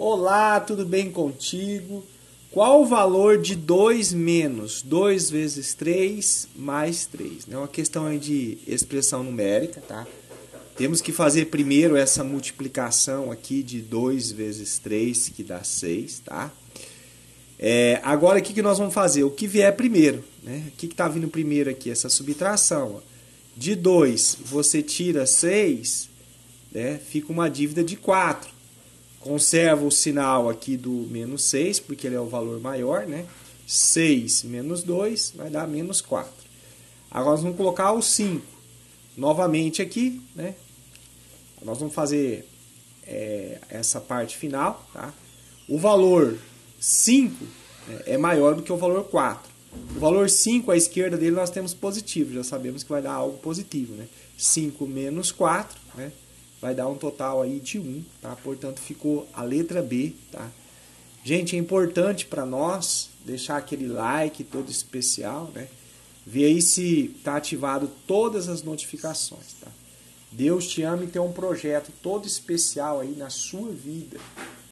Olá, tudo bem contigo? Qual o valor de 2 menos 2 vezes 3 mais 3? É uma questão de expressão numérica, tá? Temos que fazer primeiro essa multiplicação aqui de 2 vezes 3, que dá 6, tá? É, agora, o que, que nós vamos fazer? O que vier primeiro, né? O que está vindo primeiro aqui? Essa subtração. Ó. De 2, você tira 6, né? fica uma dívida de 4. Conserva o sinal aqui do menos 6, porque ele é o valor maior, né? 6 menos 2 vai dar menos 4. Agora nós vamos colocar o 5. Novamente aqui, né? Nós vamos fazer é, essa parte final, tá? O valor 5 né, é maior do que o valor 4. O valor 5 à esquerda dele nós temos positivo, já sabemos que vai dar algo positivo, né? 5 menos 4, né? Vai dar um total aí de 1, tá? Portanto, ficou a letra B, tá? Gente, é importante para nós deixar aquele like todo especial, né? Ver aí se tá ativado todas as notificações, tá? Deus te ama e tem um projeto todo especial aí na sua vida.